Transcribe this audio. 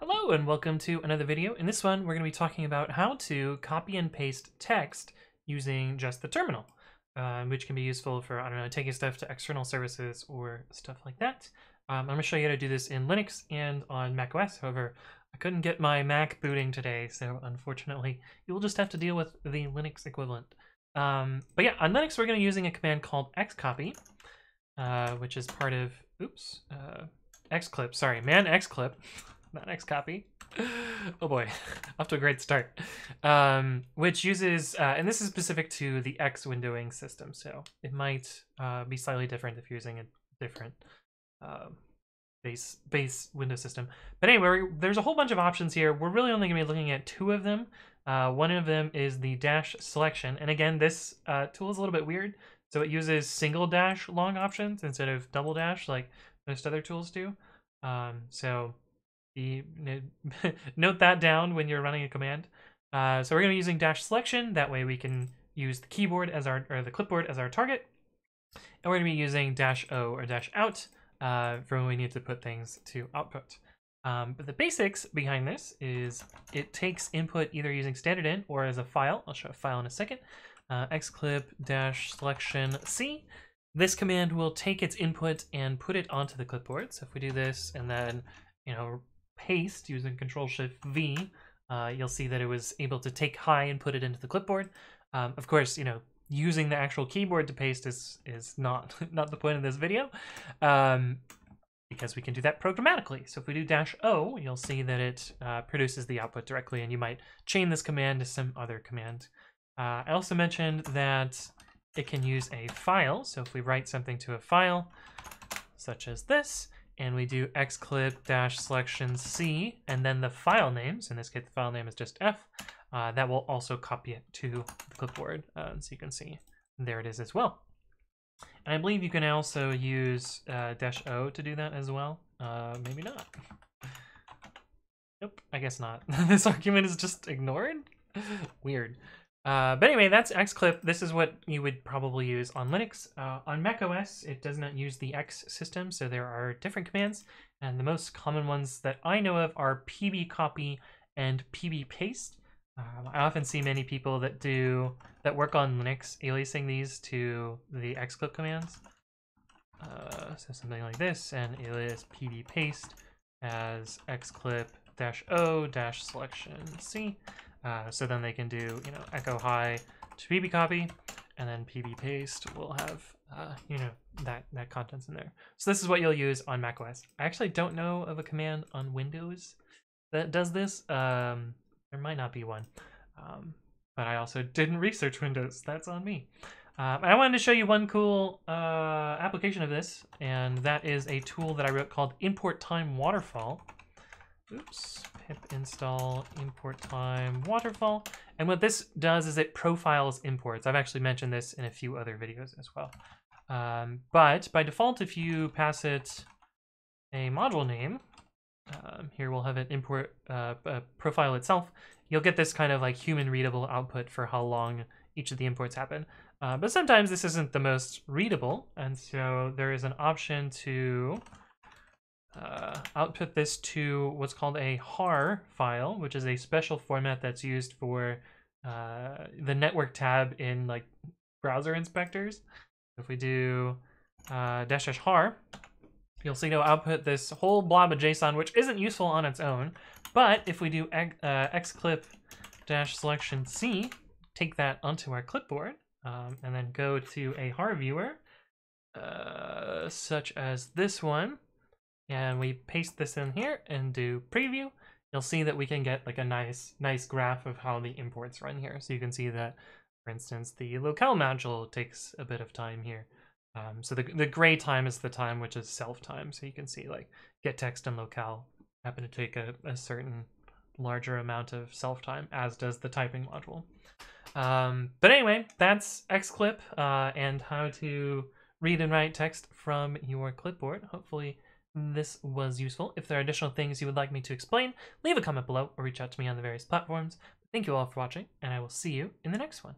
Hello and welcome to another video. In this one, we're going to be talking about how to copy and paste text using just the terminal, um, which can be useful for, I don't know, taking stuff to external services or stuff like that. Um, I'm going to show you how to do this in Linux and on macOS. However, I couldn't get my Mac booting today, so unfortunately, you'll just have to deal with the Linux equivalent. Um, but yeah, on Linux, we're going to be using a command called xcopy, uh, which is part of, oops, uh, xclip, sorry, man xclip. Not copy. Oh boy, off to a great start. Um, which uses, uh, and this is specific to the X windowing system, so it might uh, be slightly different if you're using a different uh, base base window system. But anyway, there's a whole bunch of options here. We're really only going to be looking at two of them. Uh, one of them is the dash selection, and again, this uh, tool is a little bit weird. So it uses single dash long options instead of double dash like most other tools do. Um, so note that down when you're running a command. Uh, so we're going to be using dash selection. That way we can use the keyboard as our, or the clipboard as our target. And we're going to be using dash O or dash out uh, for when we need to put things to output. Um, but the basics behind this is it takes input either using standard in or as a file. I'll show a file in a second. Uh, xclip dash selection C. This command will take its input and put it onto the clipboard. So if we do this and then, you know, paste using Control Shift V, uh, you'll see that it was able to take high and put it into the clipboard. Um, of course, you know, using the actual keyboard to paste is is not not the point of this video, um, because we can do that programmatically. So if we do dash O, you'll see that it uh, produces the output directly, and you might chain this command to some other command. Uh, I also mentioned that it can use a file. So if we write something to a file, such as this, and we do xclip dash selection C, and then the file names, in this case the file name is just F, uh, that will also copy it to the clipboard. Uh, so you can see there it is as well. And I believe you can also use uh, dash O to do that as well. Uh, maybe not. Nope, I guess not. this argument is just ignored? Weird. Uh, but anyway, that's xclip. This is what you would probably use on Linux. Uh, on macOS, it does not use the X system, so there are different commands. And the most common ones that I know of are pbcopy and pbpaste. Um, I often see many people that do that work on Linux aliasing these to the xclip commands. Uh, so something like this, and alias pbpaste as xclip Uh, so then they can do, you know, echo high to pbcopy, and then pbpaste will have, uh, you know, that, that contents in there. So this is what you'll use on macOS. I actually don't know of a command on Windows that does this. Um, there might not be one. Um, but I also didn't research Windows. That's on me. Um, I wanted to show you one cool uh, application of this, and that is a tool that I wrote called Import Time Waterfall. Oops, pip install import time waterfall. And what this does is it profiles imports. I've actually mentioned this in a few other videos as well. Um, but by default, if you pass it a module name, um, here we'll have it import uh, profile itself, you'll get this kind of like human readable output for how long each of the imports happen. Uh, but sometimes this isn't the most readable, and so there is an option to uh, output this to what's called a HAR file, which is a special format that's used for uh, the network tab in like browser inspectors. If we do uh, dash dash har, you'll see it'll output this whole blob of JSON, which isn't useful on its own. But if we do uh, xclip dash selection C, take that onto our clipboard, um, and then go to a HAR viewer, uh, such as this one, and we paste this in here and do preview, you'll see that we can get like a nice nice graph of how the imports run here. So you can see that, for instance, the locale module takes a bit of time here. Um, so the, the gray time is the time which is self time. So you can see like gettext and locale happen to take a, a certain larger amount of self time, as does the typing module. Um, but anyway, that's xclip uh, and how to read and write text from your clipboard. Hopefully this was useful. If there are additional things you would like me to explain, leave a comment below or reach out to me on the various platforms. Thank you all for watching, and I will see you in the next one.